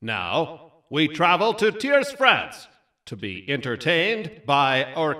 Now, we travel to Tiers, France, to be entertained by our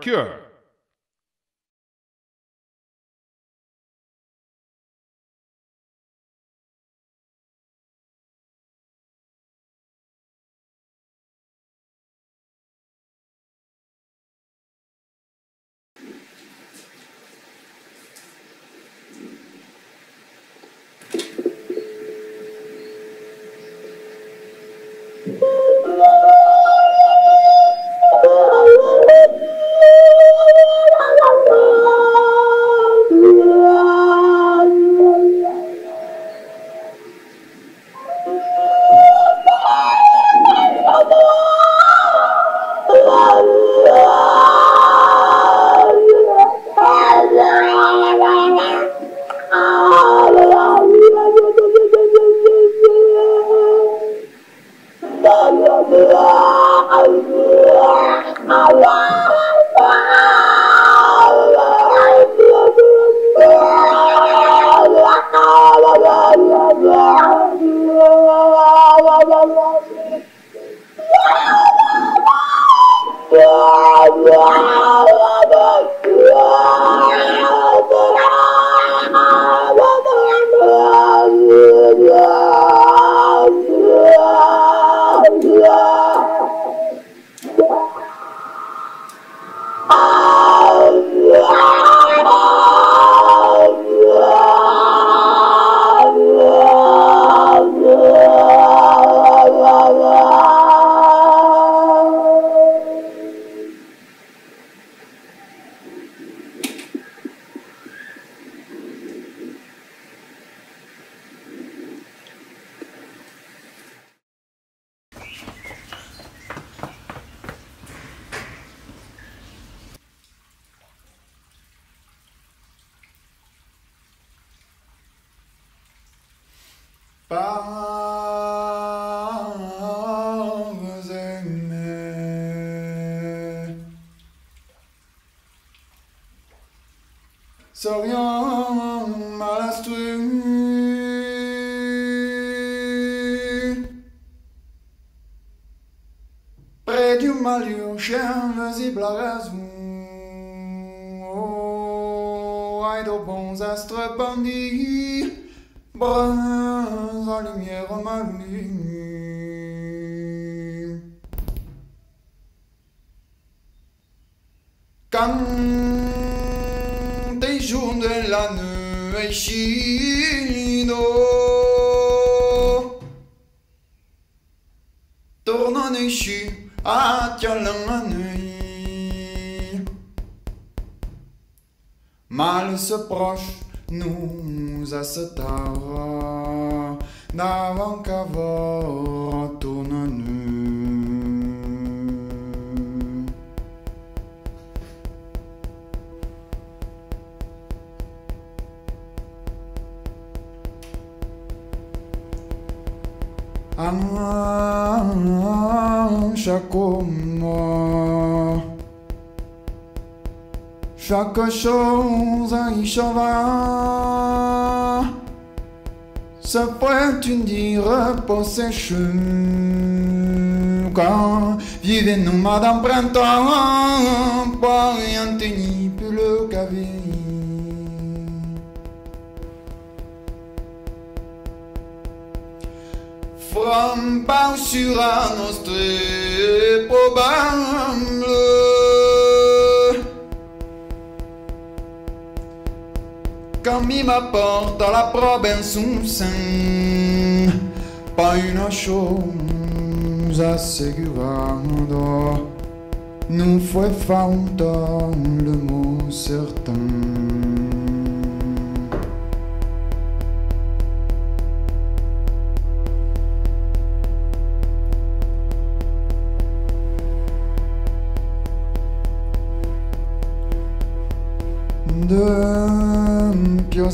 Oh, aïe de bons astres bandits, bruns en lumière maline. Quand des jours de la nuit chino tournant échu à la Mal se proche nous à ce tard n'avant qu'avoir tourne nu Ah, chaque chaque chose y va. Se pourrait une dire cheveux quand vivez nous madame printemps, pas rien tenir plus le cavier. From Bausura nostre probable Quand mi m'apporte à la province Pas une chose assegurando Nous fue falta le mot certain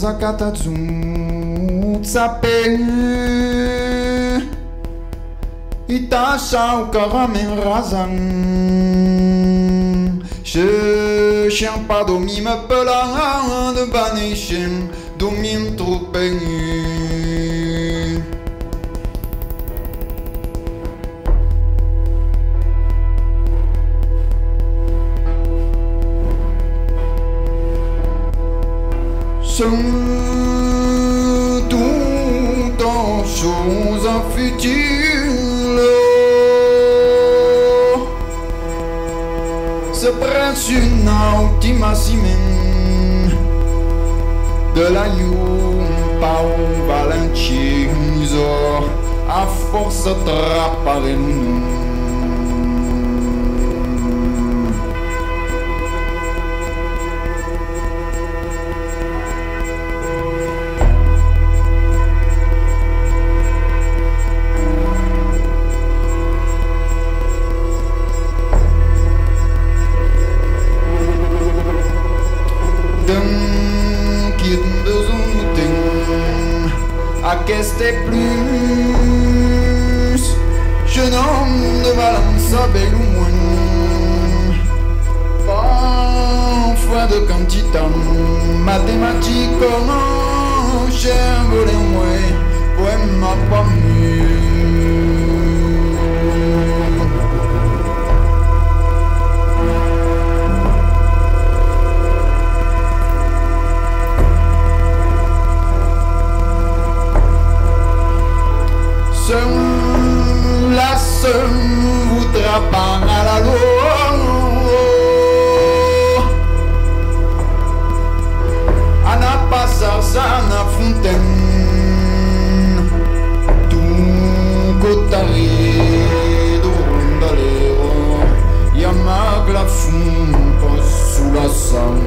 de Kyosakatatsu Tsape Itasha Ukaramen Razan. Pas domi me pelant de banishin Domim troupé Se prince une ultima simen De la Pau Valentinzo A força traparenu de quantité mathématique Comment j'ai volé moins Poème m'a pas mieux la seule voudra pas à la loi. à la fontaine Tout cotari d'Ondalero Yamag la fumpa sous la sang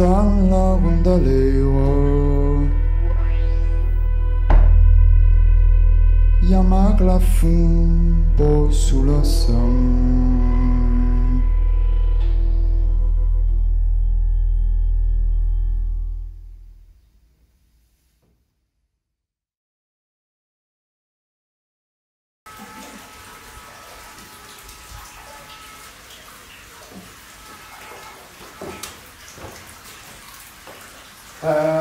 strano quando levo sulla Uh,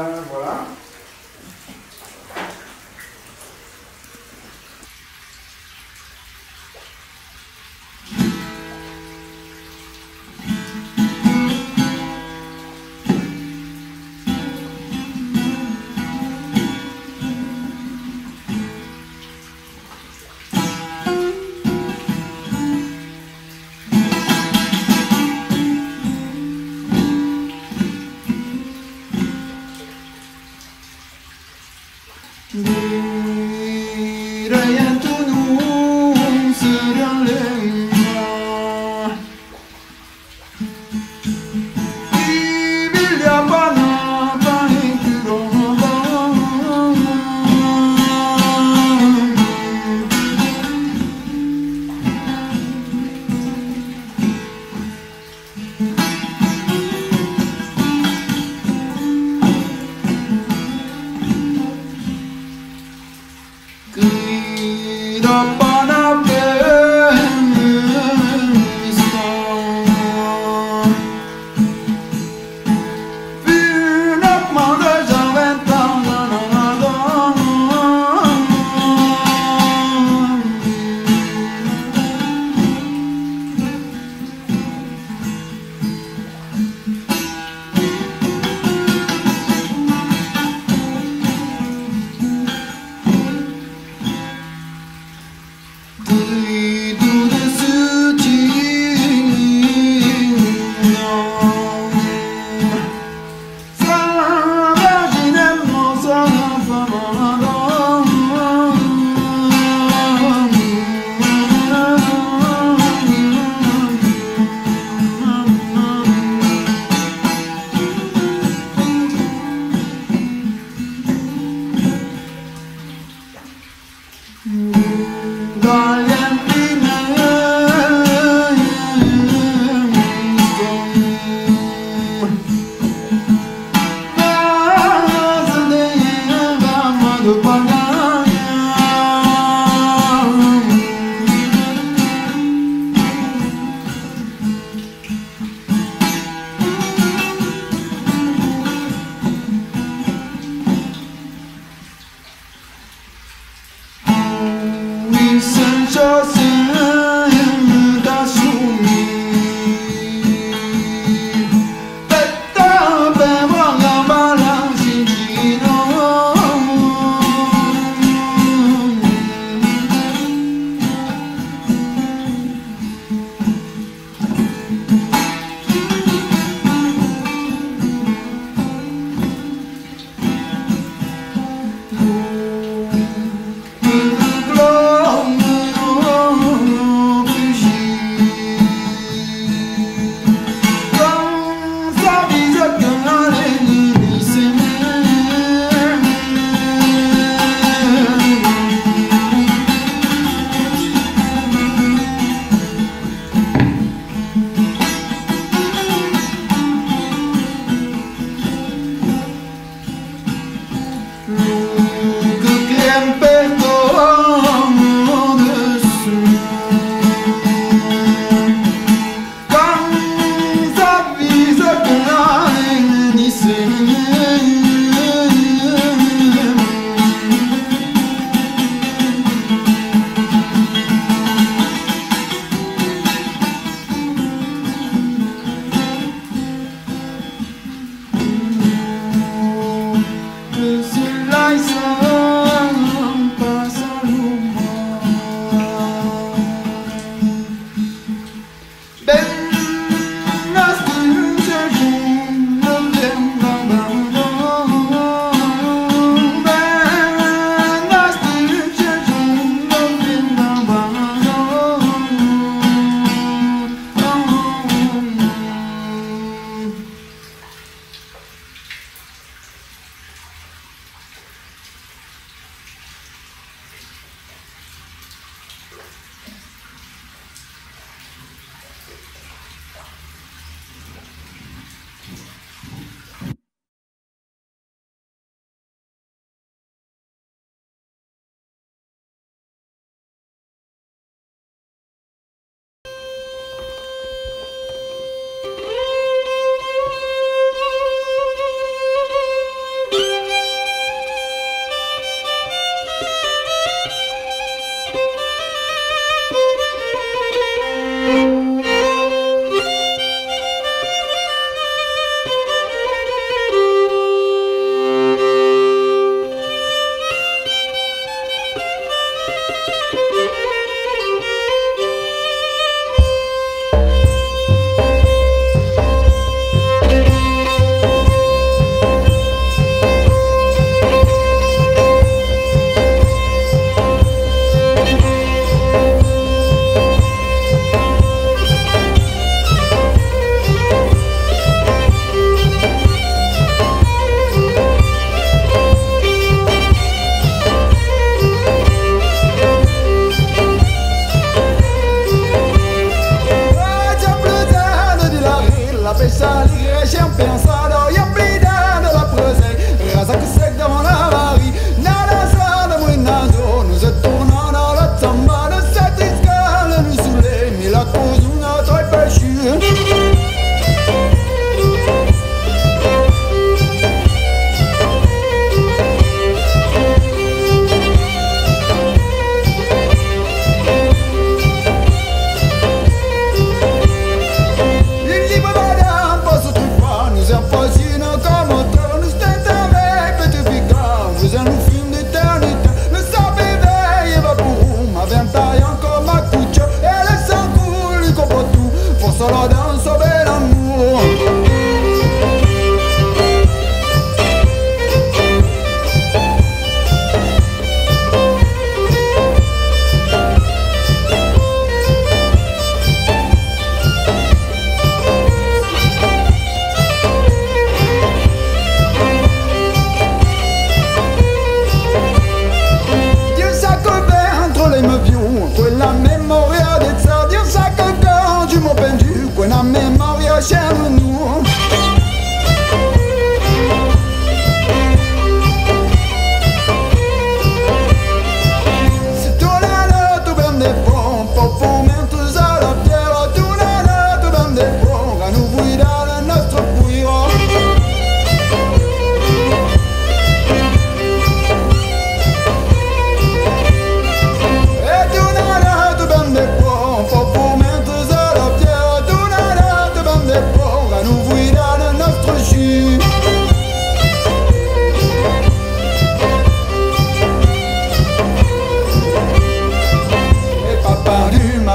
Do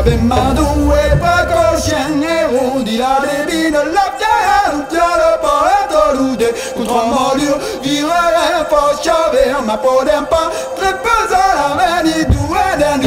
Ave madunque pacosien et roudira des bines la terre, la poète rude, contre molure, virale, fauche, ma podem pas, très pesant la main, du et d'un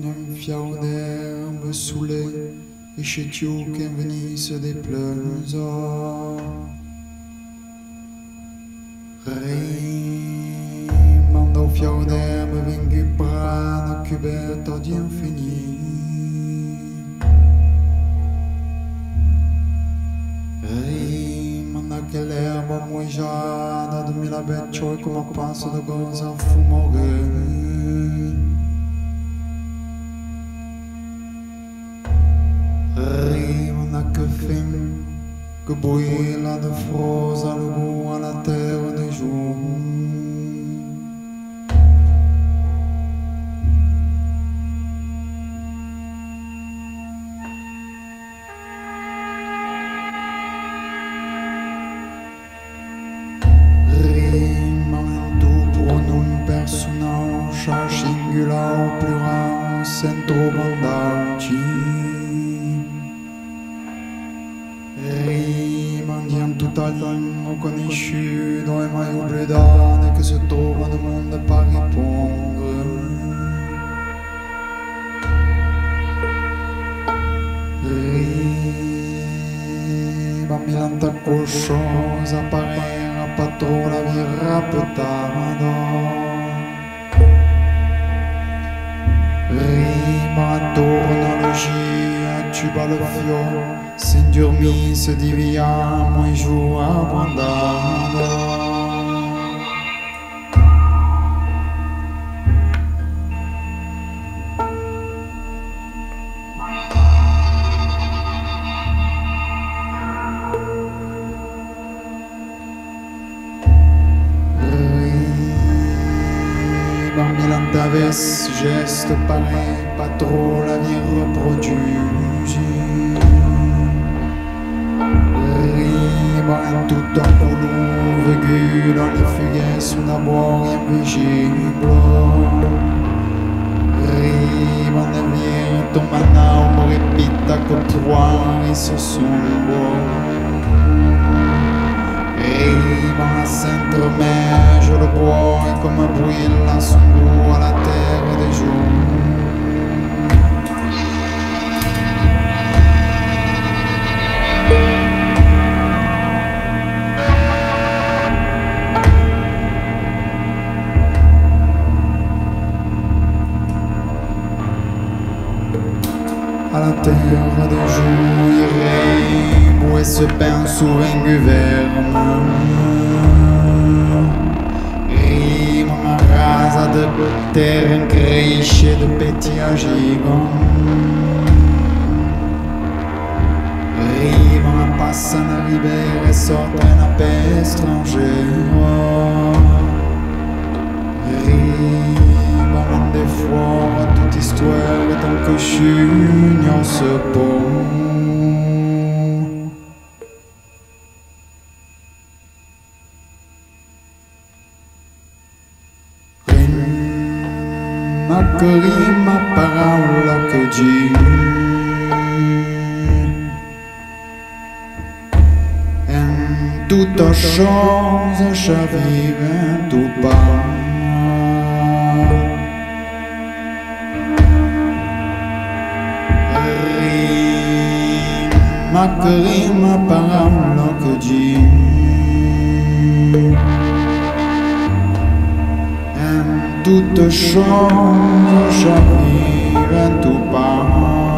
un fiau d'herbe saoulée, et chez Tio qu'un venisse des pleuses. Rimando fiau d'herbe vengu prana coberto di infini. Rimanda che l'erba mojada de mila beccioi come passa da goza fumore. Rimanda que que brûle de froze le goût à la terre des jours. Ribammi l'anta qualcosa parere patrona vi rapetata Rima tornologia tu fior Sin dormir se diviamo e giù abbandonata l'antaves, geste pareil, pas trop la vie reproduit. Rima en tout en boulot, vécu dans les feuillets sous d'abord invisible. Rima ne vient ton mana, on répète à comptoir et ce sombre. Rima centre-mer, je le bois et comme bruit à son goût à la terre des jours. À la terre des jours, se peint sous un gouverne. Rime ma rasa de terre incresce de petits gigants. Rime ma passa na rivière et sort una paix étrangère. Rime en des fois toute histoire tant que je suis en ce pont. Rima che rima parola che En toute chose j'arrive en tout pas. Rima che rima parola che En toute chose j'arrive tout pas.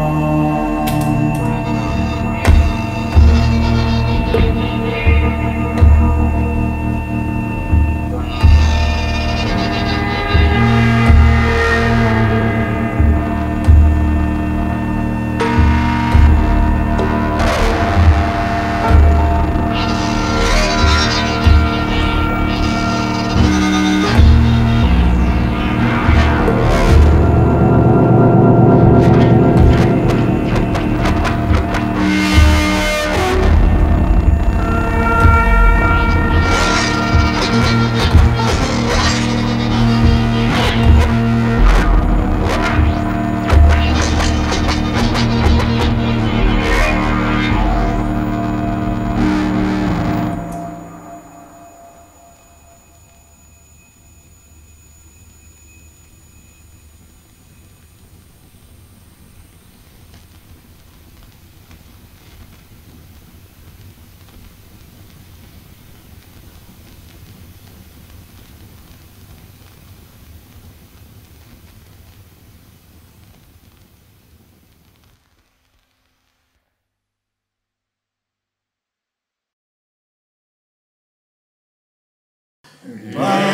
Amen.